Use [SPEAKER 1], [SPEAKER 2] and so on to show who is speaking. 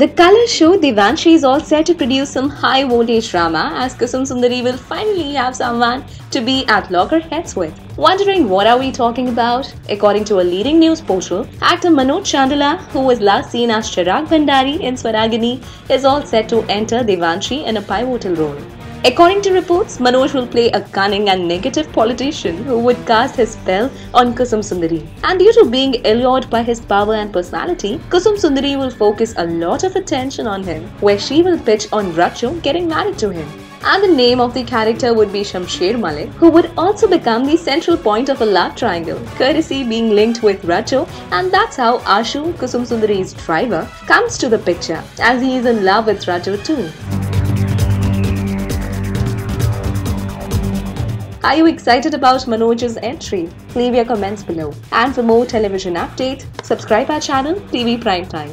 [SPEAKER 1] The color show Devanshi is all set to produce some high voltage drama as Kusum Sundari will finally have someone to be at loggerheads with. Wondering what are we talking about? According to a leading news portal, actor Manoj Chandila, who was last seen as Chirag Bhandari in Swaragini, is all set to enter Devanshi in a pivotal role. According to reports, Manoj will play a cunning and negative politician who would cast his spell on Kusum Sundari. And due to being allured by his power and personality, Kusum Sundari will focus a lot of attention on him, where she will pitch on Racho getting married to him. And the name of the character would be Shamsher Malik, who would also become the central point of a love triangle, courtesy being linked with Racho, and that's how Ashu, Kusum Sundari's driver, comes to the picture, as he is in love with Racho too. Are you excited about Manoj's entry? Leave your comments below. And for more television updates, subscribe our channel TV Primetime.